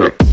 Sure.